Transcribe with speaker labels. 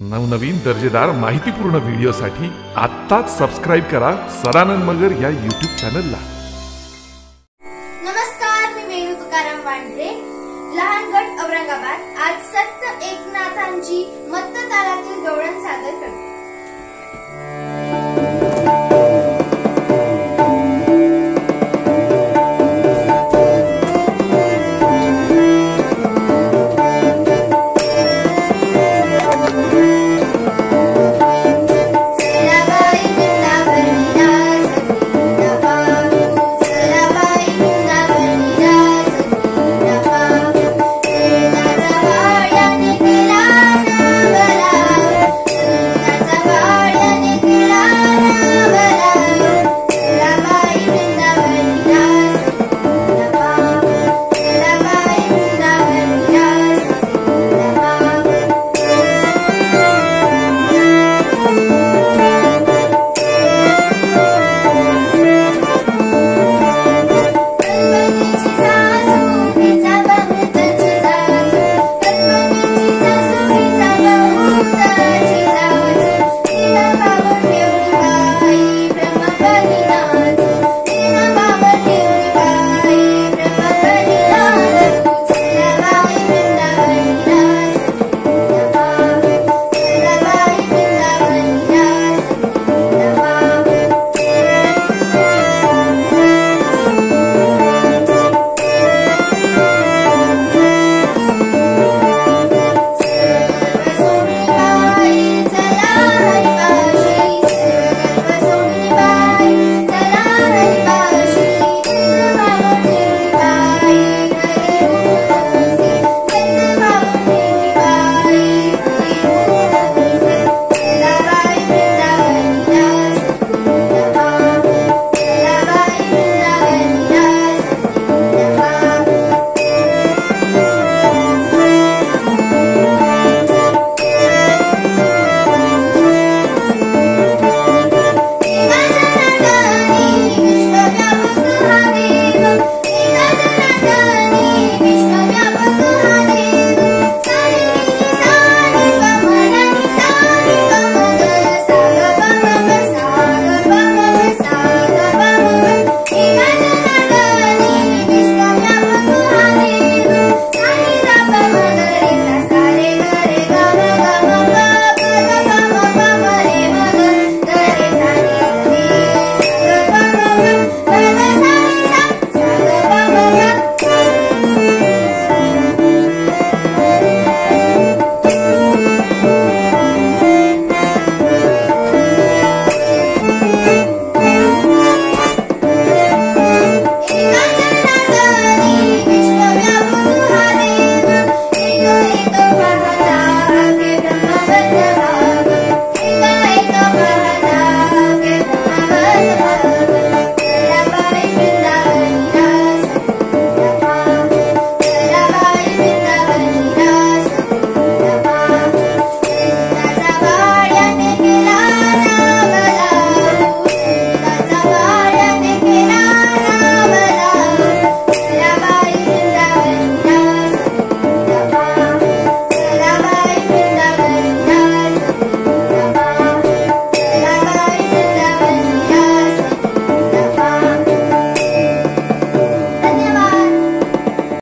Speaker 1: नवनवीन दर्जेदार माहितीपूर्ण व्हिडिओसाठी आत्ताच सबस्क्राईब करा सदानंद मगर या युट्यूब चॅनलला नमस्कार मी मेनू तुकाराम औरंगाबाद आज एकनाथांची मत